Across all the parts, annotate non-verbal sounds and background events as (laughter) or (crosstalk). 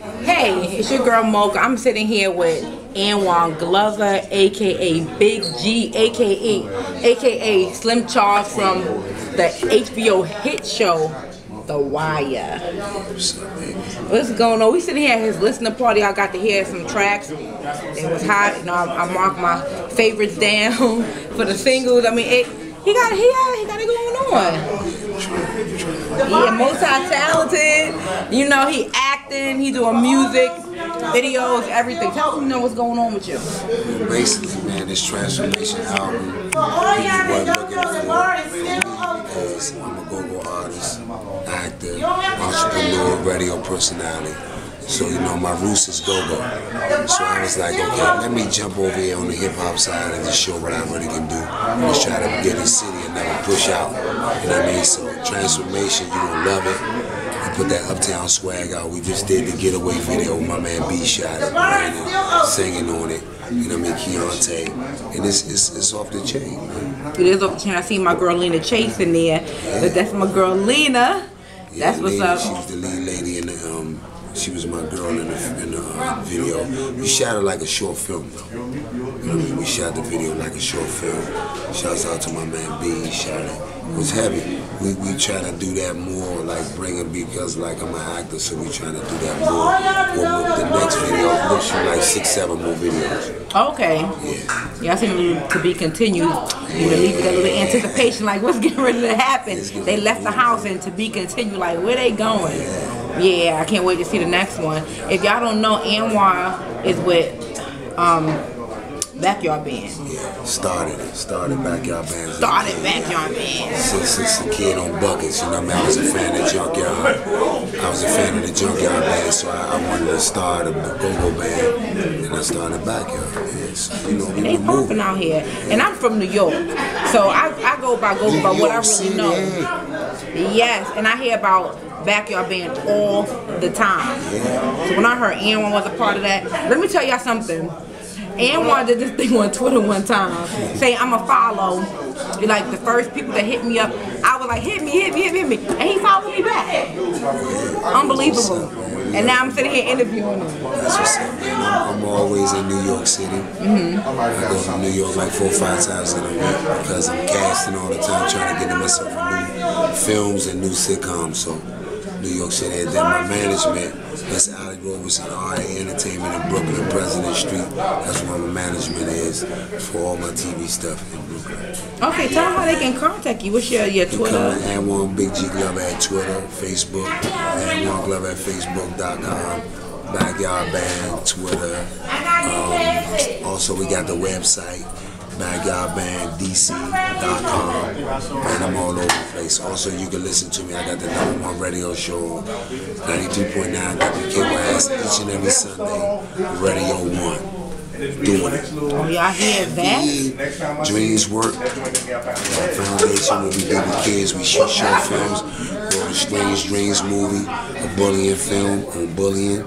Hey, it's your girl Mocca. I'm sitting here with Anwan Glover, aka Big G, aka aka Slim Charles from the HBO hit show The Wire. What's going on? We sitting here at his listening party. I got to hear some tracks. It was hot. You know, I, I marked my favorites down (laughs) for the singles. I mean, it, he got he got he got it going on. Yeah, multi-talented. You know, he acting, he doing music, videos, everything. Tell you know what's going on with you. Basically, man, this transformation album, were looking for because I'm a go-go artist, actor, entrepreneur, radio personality. So, you know, my roots is go-go. So I was like, okay, let me jump over here on the hip-hop side and just show what I really can do. Just try to get in city and never push out. You know what I mean? So transformation, you're gonna love it. We put that uptown swag out. We just did the getaway video with my man B Shot and singing on it. You know what I mean? Keontae. And it's, it's, it's off the chain, man. It is off the chain. I see my girl Lena Chase in there, but that's my girl Lena. Yeah, That's what's up. She was the lead lady in the um. She was my girl in the, in the uh, video. We shot it like a short film, though. You know what I mean? We shot the video like a short film. Shouts out to my man B. He shot it. It was heavy. We we try to do that more, like bring it because like I'm an actor, so we trying to do that more. Well, the next video, we'll shoot like six, seven more videos. Okay. Yeah. Yeah, I think to be continued. You know, leave it a little anticipation, like what's getting ready to happen. They left the house and to be continued, like where they going? Yeah, I can't wait to see the next one. If y'all don't know, Anwan is with um, Backyard Band. Yeah, started it. Started backyard Band. Started Backyard Band. Since, since a kid on buckets, you know what I mean? I was a fan of Junkyard. I was a fan of the Junkyard band, so I, I wanted to start a go-go band, and I started Backyard. Yes, you know, we They moving. out here, and I'm from New York, so I, I go by go by what I really City. know. Yes, and I hear about Backyard Band all the time. So when I heard Anwan was a part of that, let me tell y'all something. Anwan did this thing on Twitter one time, saying I'm a follow. Like the first people that hit me up, I was like, hit me, hit me, hit me, hit me, and he followed me back. Unbelievable. And now I'm sitting here interviewing him. That's what's up, man. I'm, I'm always in New York City. Mm-hmm. I go to New York like four or five times in a week because I'm casting all the time, trying to get myself new films and new sitcoms. So, New York City. And then my management, that's Ali Roberson, RA Entertainment in Brooklyn, President Street. That's where my management is for all my TV stuff in Brooklyn. Okay, tell them how they can contact you. What's your your Come Twitter? Anwan Big G Glover at Twitter, Facebook, Anwan Glover at Facebook.com, Backyard Band, Twitter. Um, also, we got the website, backyardbanddc.com, and I'm all over the place. Also, you can listen to me. I got the number one radio show, 92.9 WKYS, each and every Sunday, Radio 1. Doing it. Oh, y'all hear that? Dreams work. Our foundation where we do the kids, we shoot short films. Strange Dreams movie, a bullying film on bullying.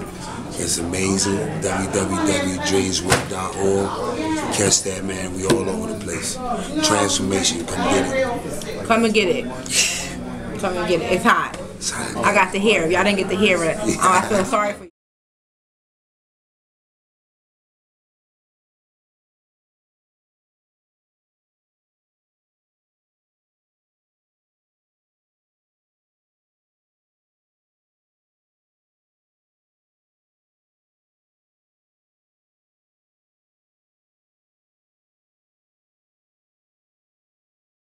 It's amazing. www.dreamswork.org. Catch that, man. We all over the place. Transformation, come get it. Come and get it. Come and get it. It's hot. It's hot. I got to hear it. Y'all didn't get to hear it. (laughs) Oh, I feel sorry for you.